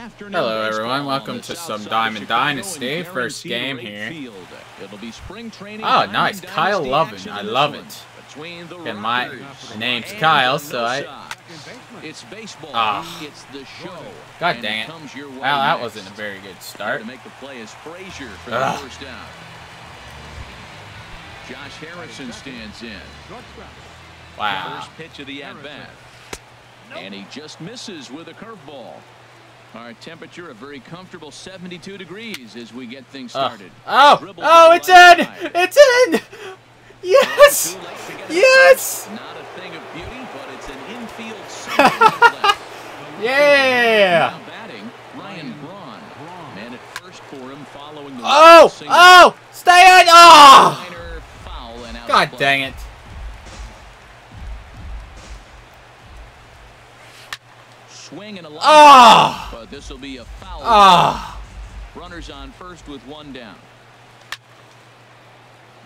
afternoon. Hello, everyone. Welcome to some Diamond Dynasty. First game here. It'll be spring training Oh, nice. Kyle Lovin. action I love it. And my name's Kyle, so I- It's baseball. Ah. It's the show. God And dang it. comes Wow, that wasn't a very good start. To make the play is Frazier for the first down. Josh Harrison stands in. Wow. First pitch of the at bat. And he just misses with a curveball. Our temperature a very comfortable 72 degrees as we get things Oh, started. oh, Dribble oh, it's in! side. It's in! Yes! Too late to Yes! Not a thing of beauty, but it's an infield single to left. Yeah! Batting, Ryan Braun. Man at first for him following the Oh! Oh! Stay in! Oh! Ah. Minor foul and out of God dang it. Swing and a line. Oh! But this will be a foul. Oh! Runners on first with one down.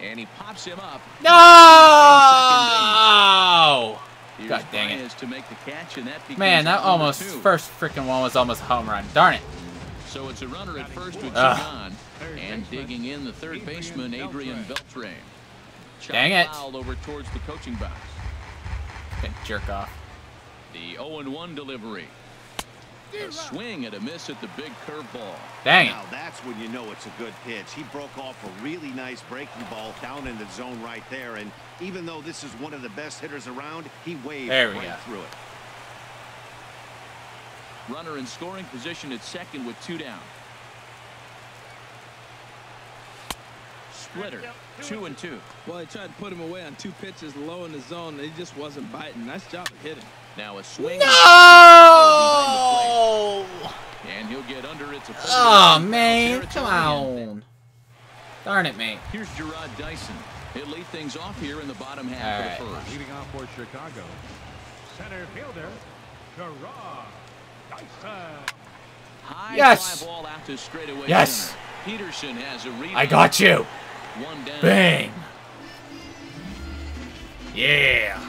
And he pops him up. No! God dang it. To make the catch, and that Man, that almost two. first freaking one was almost a home run. Darn it. So it's a runner at first with Ugh. gone. And digging in the third baseman, Adrian Beltre. Chop Dang it. Foul over towards the coaching box. Jerk off. The 0-1 delivery. A swing and a miss at the big curveball. Dang it. Now that's when you know it's a good pitch. He broke off a really nice breaking ball down in the zone right there. And even though this is one of the best hitters around, he waved There right go. through it. Runner in scoring position at second with two down. Splitter, two and two. Well, he tried to put him away on two pitches low in the zone. He just wasn't biting. Nice job of hitting. Now a swing. No! And he'll get under its opponent. Oh, man. Come on. Darn it, mate. Here's Jarrod Dyson. He'll lead things off here in the bottom half All of right. the first. Leading off for Chicago, center fielder, Jarrod Dyson. High Yes. fly ball out to straightaway Yes. center. Peterson has a rebound. I got you. One down. Bang. Yeah.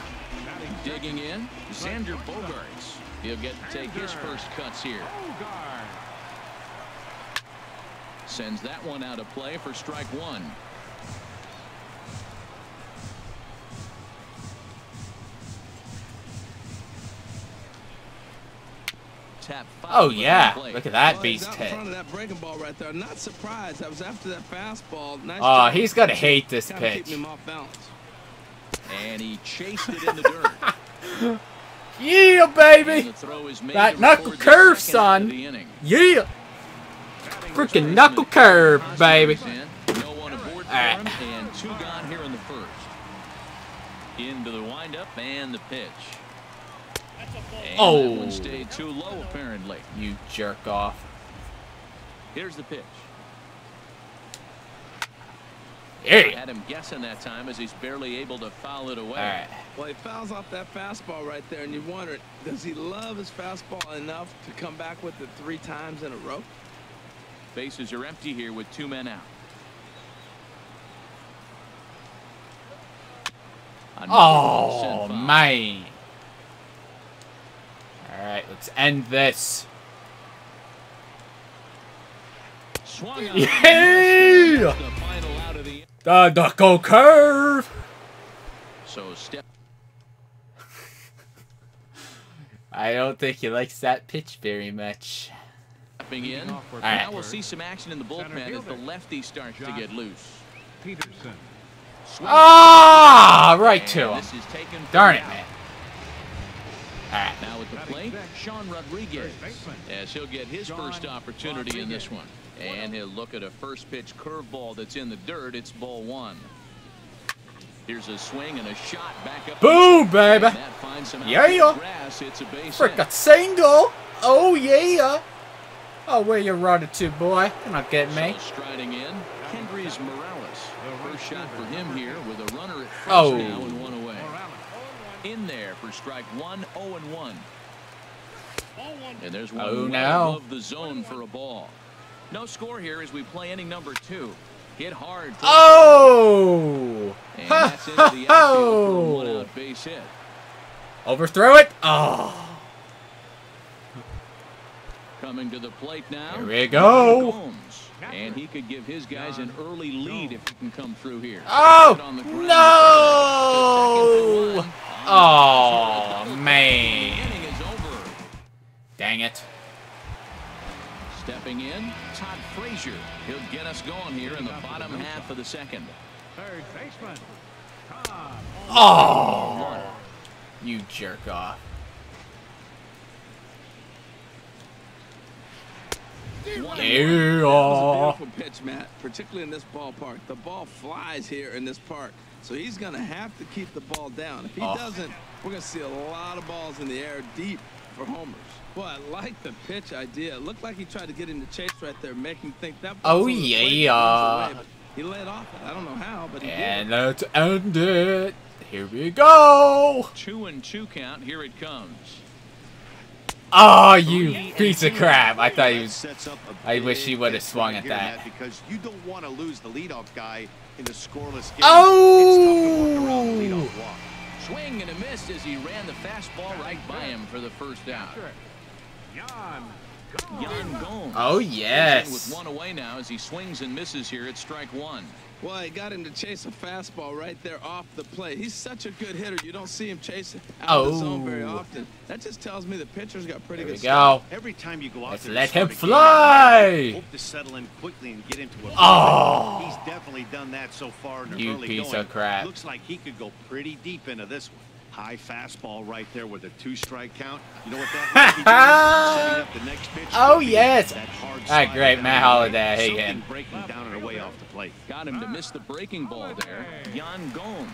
Digging in, Xander Bogaerts. He'll get to take his first cuts here. Sends that one out of play for strike one. Oh, yeah. Look at that beast out in hit. front of that breaking ball right there. Not surprised. I was after that fastball. Oh, he's going to hate this pitch. keeping him off balance. And he chased it in the dirt. Yeah, baby. the throw is made That knuckle curve, second out of son. Yeah. Freaking knuckle curve, baby. No one aboard for Alright. and two gone here in the first. Into the windup and the pitch. And Oh. that one stayed too low apparently. You jerk off. Here's the pitch. Yeah. Had him guessing that time as he's barely able to foul it away. All right. Well, he fouls off that fastball right there, and you wonder, does he love his fastball enough to come back with it three times in a row? Bases are empty here with two men out. Another Oh, sent man. All right, let's end this. Swung. Yeah! The final the The knuckle curve. So step I don't think he likes that pitch very much. stepping in. off for right. Now we'll see some action in the bullpen as the lefty starts to get loose. Peterson. Swing. Ah, right to him. This is taken Darn it, out. man. All right. Now at the plate, Sean Rodriguez, as he'll get his Sean first opportunity in this one. And he'll look at a first pitch curveball that's in the dirt. It's ball one. Here's a swing and a shot back up. Boom, baby. And that finds some Yeah. outfield grass. It's a. Frickin' single. Oh, yeah. Oh, where you running to, boy? You're not getting me. So striding in, Kendrys Morales. First shot for him here with a runner at first Oh. now and one away. Morales. In there for strike one, 0 and 1. And there's one Oh, now. above the zone for a ball. No score here as we play inning number two. Hit hard. Oh! And Ha, that's into the outfield for a oh! one-out base hit. Overthrow it. Oh. Coming to the plate now. Here we go. And he could give his guys an early lead if he can come through here. Oh, On the ground. no! Second to one. Oh, man. inning is over. Dang it. Stepping in, Todd Frazier. He'll get us going here in the bottom half of the second. Third baseman. Tom. Oh, you jerk off. One That was a beautiful pitch, Matt, particularly in this ballpark. The ball flies here in this park, so he's going to have to keep the ball down. If he Oh. doesn't, we're going to see a lot of balls in the air deep for homers. Well, I like the pitch idea. It looked like he tried to get into chase right there, make him think that Oh, ball's on the plate, yeah. away, He let off it. I don't know how, but he And did. let's end it. Here we go. Two and two count. Here it comes. Oh, you piece of crap. I thought he was. sets up a I wish he would've swung at that. Matt, because you don't want to lose the leadoff guy in a scoreless game. Oh! It's tough to work around the leadoff walk. Oh! Swing and a miss as he ran the fastball right by him for the first out. Trick. Jan. Yan Gomes. Oh, With one away now as he swings and misses here at strike one. Well, he got him to chase a fastball right there off the plate. He's such a good hitter. You don't see him chasing out of the zone oh. very Oh. often. That just tells me the pitcher's got pretty Here we good go. Every time you go out Let's there, let him start a game, fly. Hope to settle in quickly and get into a. Oh. He's definitely done that so far in the You early piece going. of crap. Looks like he could go pretty deep into this one. High fastball right there with a two-strike count. You know what that might be doing? Setting up the next pitch. Oh, yes. that Ah, great, down Matt the Holliday, line, hey, something again. breaking down and away off the plate. Got him to miss the breaking ball there. Yan Gomes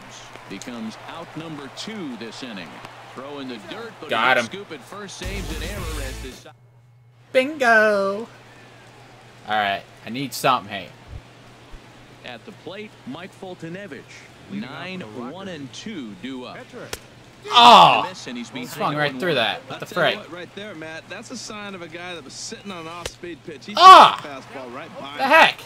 becomes out number two this inning. Throw in the dirt, but Got him. scoop at first saves an error as this. Bingo. All right. I need something, hey. At the plate, Mike Fultonevich. Nine, one, and two due up. Petrick. Oh, Miss, he's behind swung right through that. What the tell frick? what, right there, Matt, that's a sign of a guy that was sitting on an off-speed pitch. He Ah! fastball right by The heck?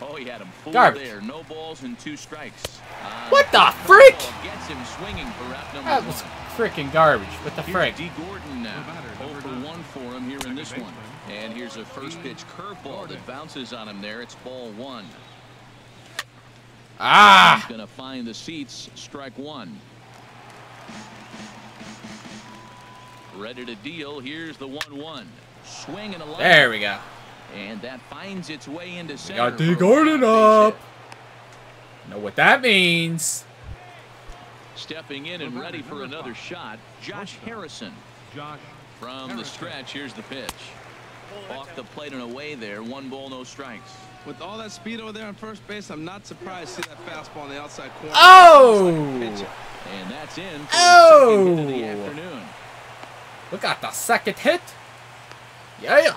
Oh, he had him fooled Garbage. there. No balls and two strikes. Uh, What the that frick? Gets him swinging for out number That was one. freaking garbage. What the Here's frick? Dee Gordon now. The batter, 0 number for nine. 1 for him here in this one. And here's a first pitch curveball that bounces on him there. It's ball one. Ah! He's Ah, going to find the seats. Strike one. Ready to deal. Here's the 1-1. Swing and a line. there we go. And that finds its way into center. got D. for Gordon up. Know what that means? Stepping in and ready for another shot, Josh Harrison. Josh. From the stretch, here's the pitch. Off the plate and away there. One ball, no strikes. With all that speed over there on first base, I'm not surprised to see that fastball on the outside corner. Oh! And that's in for Oh! Hit of the afternoon. Look at the second hit. Yeah.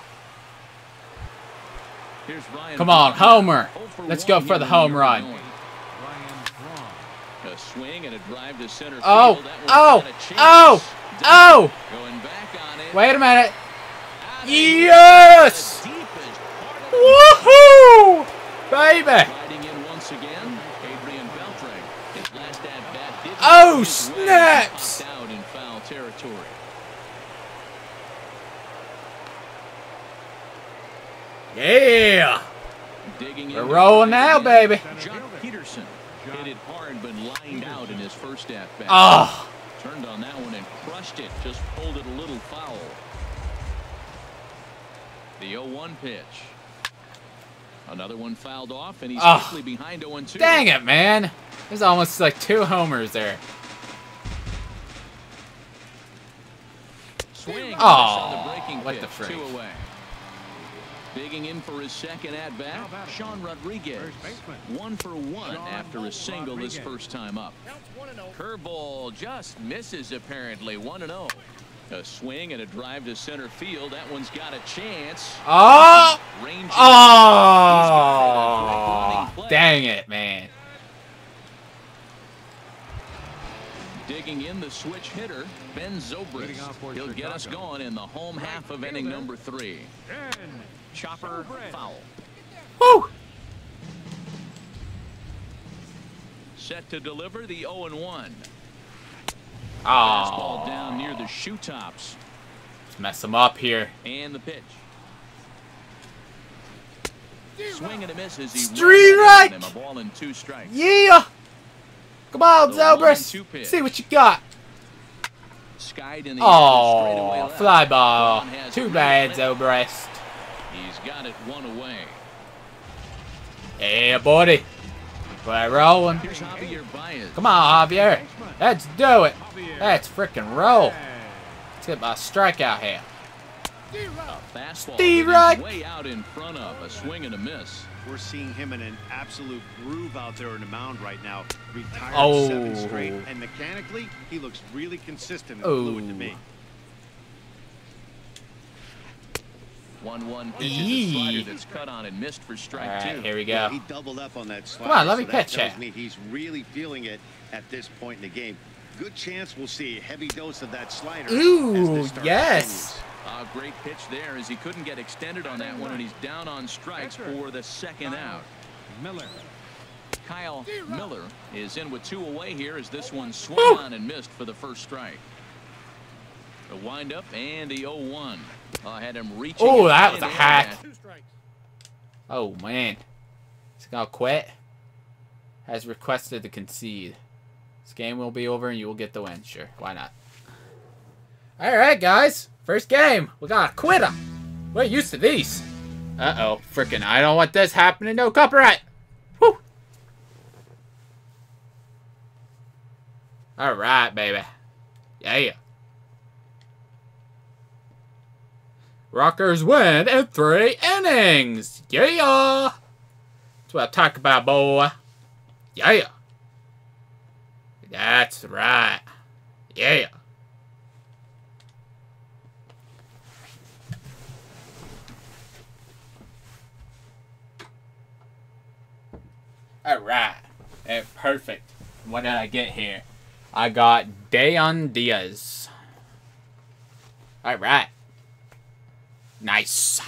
Here's Ryan. Come on, homer. Let's go for the home run. Illinois. Ryan Braun. A swing and a drive to center Oh. That oh, got oh, oh. Going back on it. Wait a minute. Yes! the deepest part of the Woohoo! Baby. Riding in once again, Adrian Beltre. His last at bat did Oh, his way, snaps! popped out in foul territory. Yeah. Digging We're rolling now, baby. John Peterson hit it hard but lined out in his first at bat. Oh. Turned on that one and crushed it. Just pulled it a little foul. The 0-1 pitch. Another one fouled off, and he's Ah. quickly behind 0-2. Dang it, man. There's almost like two homers there. Swing. On the breaking what the freak. Two away. Digging in for his second at bat, Sean Rodriguez. One for one Sean after a single this Rodriguez. first time up. Curveball just misses apparently. 1 0. A swing and a drive to center field. That one's got a chance. Oh. Range. Oh. Dang it, man. Digging in the switch hitter, Ben Zobrist. Leading off for He'll get us going in the home half of inning number three. Ben. Chopper Zobrist. foul. Woo. Set to deliver the 0 1. Fastball Oh. down near the shoe tops. Let's mess him up here. And the pitch. Swing and a miss as he Street ran right. him. A ball and two strikes. Yeah! Come on, The one and Zobrist. See what you got. Skied in the air to straightaway Oh, fly ball. Braun has Too bad, right. Zobrist. He's got it one away. Yeah, buddy. We're rolling. Here's Javier Baez. Come on, Javier. Let's do it. Let's freaking roll. Let's get my strikeout here. A fastball Steve that Reich. he's way out in front of. A swing and a miss. We're seeing him in an absolute groove out there in the mound right now. Retired Oh. seven straight, and mechanically, he looks really consistent and Oh. fluid to me. One one pitch is a slider that's cut on and missed for strike All right, two. here we Yeah, go. he doubled up on that slide. on, let me so that pitch tells it. me he's really feeling it at this point in the game. Good chance we'll see a heavy dose of that slider. as Ooh, this start yes. A great pitch there as he couldn't get extended on that one and he's down on strikes for the second out. Miller. Kyle Miller is in with two away here as this one swung Woo. on and missed for the first strike. The windup and the 0-1. Uh, had him reaching. Oh, that was a hack. Oh, man. He's gonna quit. Has requested to concede. This game will be over and you will get the win. Sure, why not? Alright, guys. First game. We got a quitter. We're used to these. Uh-oh. Freaking, I don't want this happening. No copyright. Whew. Alright, baby. Yeah. Rockers win in three innings. Yeah. That's what I talk about, boy. Yeah. That's right. Yeah. All right. Eh, perfect. What did I get here? I got Dayan Diaz. All right. Nice.